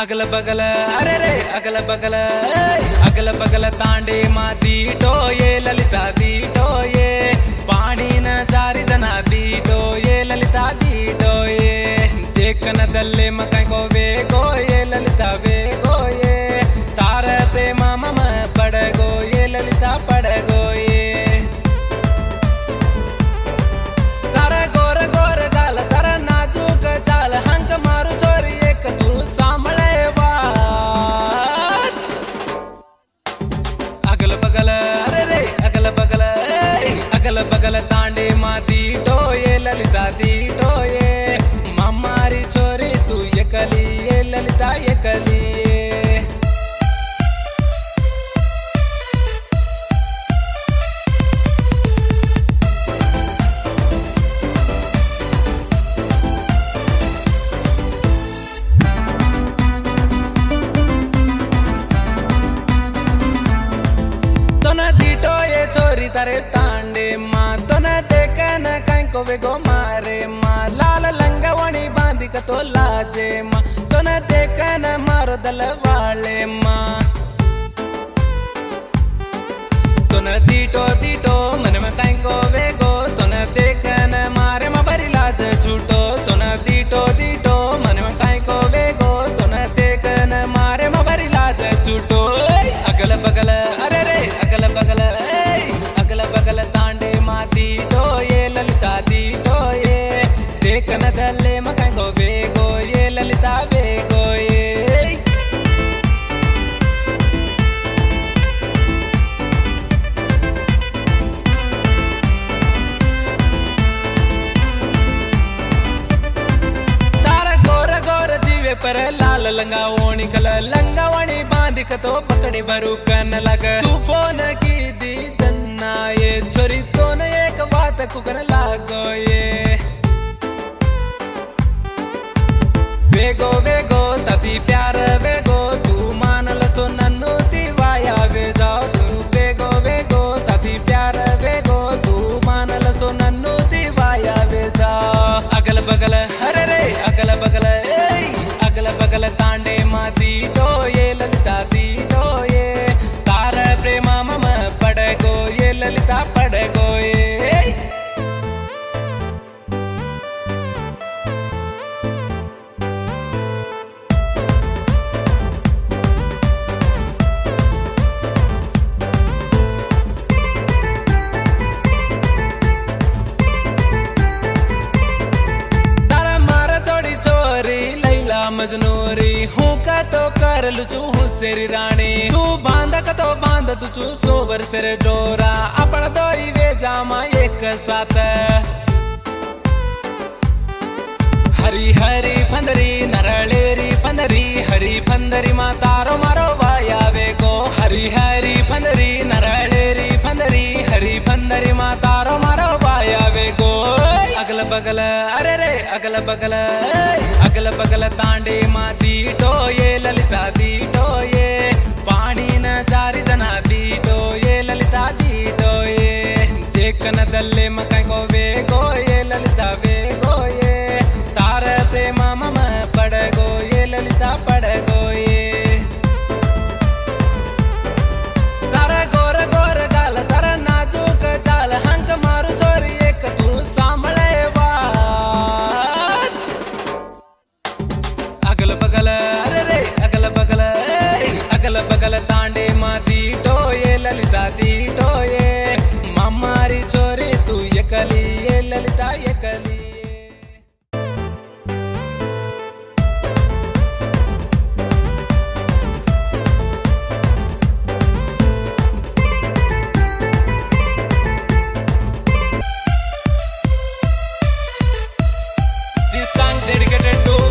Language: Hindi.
अगल बगल, अरे रे, अगल बगल अगल बगल तांडे मा दीटो ये ललिता दीटो टोये, पाणी न जारी जನ दी टोये, ललिता दी ये देखनदल्ले मकई को वे ये अगल बगल तांडे माती, टोये ललिता दी टोये। मामारी छोरी, तू ये ललिता एकली तोन दीटो ये चोरी तारे तांडे माँ तोन देखन कांको वेगो मारे माँ लाल लंगवणी बांधी का तो लाजे माँ तोन देखन मारो दल वाले माँ तोन दीटो दीटो मन में कांको वेगो तोन लाल लंगावणी कल लंगावणी बांधिक तो पकड़े भरू कन लग तू फ़ोन की दी जन्ना ये छोरी तो न एक बात कुकर लागो ये बेगो बेगो तभी प्यार तो कर लुचू हूँ सेरी रानी तू बाँध का तो बाँध तुचू सोबर सिर डोरा। अपना दोई वे जामा एक साथ। हरी हरी फंदरी नरळेरी फंदरी, हरी फंदरी मा तारो मारो वाया वे वेगो हरी हरी फंदरी नरळेरी फंदरी, हरी फंदरी मातारो मारो वाया वे वेगो अगल बगल अरे अगल बगल अगल बगल तांडे माती ये ललिता दी ये पाणी न चारि जನ दी ये ललिता दी ये देखन दल्ले मकै को అగల పగల అరే అగల పగల అగల పగల తాండే మా తీటోయే లలిత తీటోయే. మమ్మారి చోరే తూ ఎకలి ఏ లలిత ఎకలి dedicated to